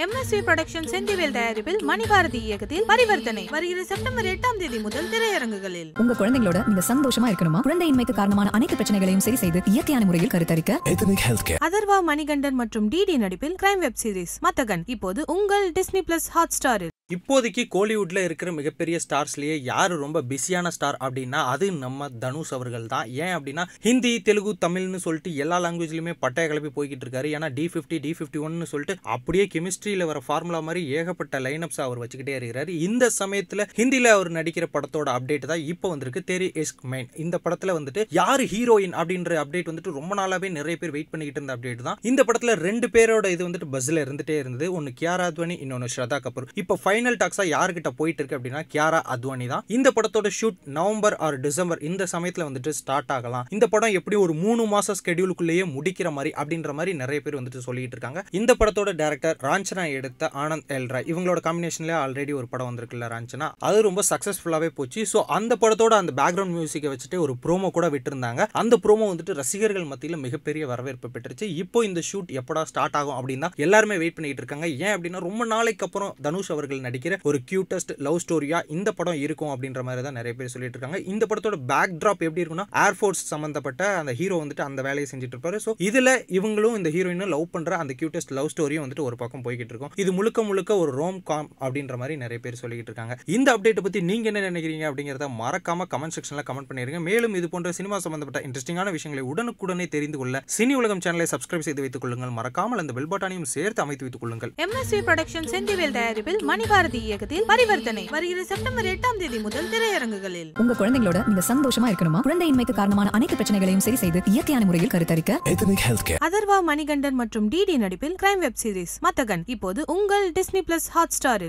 MSV production Senthivel தயாரிப்பில் மணிபாரதி இயக்கத்தில் பரிவர்த்தனை. வருகிற செப்டம்பர் எட்டாம் தேதி முதல் திரையரங்குகளில். உங்க குழந்தைங்களோட நீங்க சந்தோஷமா இருக்கணுமா? குழந்தையின்மைக்கு காரணமான அனைத்து பிரச்சனைகளையும் சரி செய்து இயற்கையான முறையில் கருத்தரிக்க? Ethnic Healthcare. அதர்வா மணிகண்டன் மற்றும் டிடி நடிப்பில் கிரைம் வெப் சீரிஸ் மத்தகன் இப்போது உங்கள் டிஸ்னி பிளஸ் ஹாட் ஸ்டாரில் இப்போதைக்கு கோலிவுட்ல இருக்கிற மிகப்பெரிய ஸ்டார்ஸ்லயே யாரு ரொம்ப பிஸியான ஸ்டார் அப்படின்னா அது நம்ம தனுஷ் அவர்கள் தான். ஏன் அப்படின்னா ஹிந்தி தெலுங்கு தமிழ்னு சொல்லிட்டு எல்லா லாங்குவேஜ்லயுமே பட்டைய கிளப்பி போய்கிட்டு இருக்காரு. ஏன்னா டி ஃபிஃப்டி டி ஃபிஃப்டி ஒன்னு சொல்லிட்டு அப்படியே கெமிஸ்ட்ரியில வர ஃபார்முலா மாதிரி ஏகப்பட்ட லைனப்ஸ் அவர் வச்சுக்கிட்டே இருக்கிறாரு. இந்த சமயத்துல ஹிந்தியில் அவர் நடிக்கிற படத்தோட அப்டேட் தான் இப்போ வந்திருக்கு. தெரி இஸ்க் மைன் இந்த படத்துல வந்துட்டு யார் ஹீரோயின் அப்படின்ற அப்டேட் வந்துட்டு ரொம்ப நாளாவே நிறைய பேர் வெயிட் பண்ணிக்கிட்டு இருந்த அப்டேட் தான். இந்த படத்துல ரெண்டு பேரோட இது வந்துட்டு பஸ்ல இருந்துட்டே இருந்தது. ஒன்னு கியாரா அத்வானி இன்னொன்னு ஸ்ரதா கபூர். இப்போ ஃபைனல் டாக்ஸா யாருக்கிட்ட போயிட்டு இருக்கு அப்படின்னா கியாரா அத்வானி தான். இந்த படத்தோட ஷூட் நவம்பர் ஆர் டிசம்பர் இந்த சமயத்துல வந்துட்டு ஸ்டார்ட் ஆகலாம். இந்த படம் எப்படி ஒரு மூணு மாசம் ஸ்கெடியூலுக்குள்ளேயே முடிக்கிற மாதிரி அப்படின்ற மாதிரி நிறைய பேர் வந்துட்டு சொல்லிட்டு இருக்காங்க. இந்த படத்தோட டேரக்டர் ராஞ்சனா எடுத்த ஆனந்த் எல்ரா இவங்களோட காம்பினேஷன்ல ஆல்ரெடி ஒரு படம் வந்திருக்குல்ல ராஞ்சனா. அது ரொம்ப சக்சஸ்ஃபுல்லாவே போச்சு. ஸோ அந்த படத்தோட அந்த பேக்ரவுண்ட் மியூசிக்கை வச்சுட்டு ஒரு ப்ரோமோ கூட விட்டுருந்தாங்க. அந்த ப்ரோமோ வந்துட்டு ரசிகர்கள் மத்தியில் மிகப்பெரிய வரவேற்பு பெற்றுச்சு. இப்போ இந்த ஷூட் எப்படா ஸ்டார்ட் ஆகும் அப்படின்னா எல்லாருமே வெயிட் பண்ணிட்டு இருக்காங்க. ஏன் அப்படின்னா ரொம்ப நாளைக்கு அப்புறம் தனுஷ் அவர்கள் நடிக்கிற ஒரு கியூட்டஸ்ட் லவ் ஸ்டோரியா இந்த படம் இருக்கும் அப்படின்ற மாதிரி தான் நிறைய பேர் சொல்லிட்டு இருக்காங்க இந்த படத்தோட பேக் ட்ராப் எப்படி இருக்கும்னா ஏர்ஃபோர்ஸ் சம்பந்தப்பட்ட அந்த ஹீரோ வந்துட்டு அந்த வேலையை செஞ்சுட்டு இருப்பாரு ஸோ இதுல இவங்களும் இந்த ஹீரோயினும் லவ் பண்ற அந்த கியூட்டஸ்ட் லவ் ஸ்டோரியும் வந்துட்டு ஒரு பக்கம் போய்கிட்டு இருக்கும். இது முழுக்க முழுக்க ஒரு ரோம் காம் அப்படின்ற மாதிரி நிறைய பேர் சொல்லிட்டு இருக்காங்க இந்த அப்டேட்டை பத்தி நீங்க என்ன நினைக்கிறீங்க அப்படிங்கிறத மறக்காம கமெண்ட் செக்ஷன்ல கமெண்ட் பண்ணிருங்க. மேலும் இது போன்ற சினிமா சம்பந்தப்பட்ட இன்ட்ரெஸ்டிங்கான விஷயங்களை உடனுக்குடனே தெரிந்து கொள்ள சினி உலகம் சேனலை சப்ஸ்கிரைப் செய்து வைத்துக் கொள்ளுங்கள். மறக்காமல் அந்த பெல் பட்டானையும் சேர்த்து அமைத்து வைத்துக் கொள்ளுங்கள். எம்எஸ்வி ப்ரொடக்ஷன் செந்திவேல் தயாரிப்பில் மணிபாரதி இயக்கத்தில் பரிவர்த்தனை. வருகிற செப்டம்பர் எட்டாம் தேதி முதல் திரையரங்குகளில். உங்க குழந்தைங்களோட நீங்க சந்தோஷமா இருக்கணுமா? குழந்தையின்மைக்கு காரணமான அனைத்து பிரச்சனைகளையும் சரி செய்து இயற்கையான முறையில் கருத்தரிக்க? Ethnic Healthcare. அதர்வா மணிகண்டன் மற்றும் டிடி நடிப்பில் கிரைம் வெப் சீரிஸ் மத்தகன் இப்போது உங்கள் டிஸ்னி பிளஸ் ஹாட் ஸ்டாரில்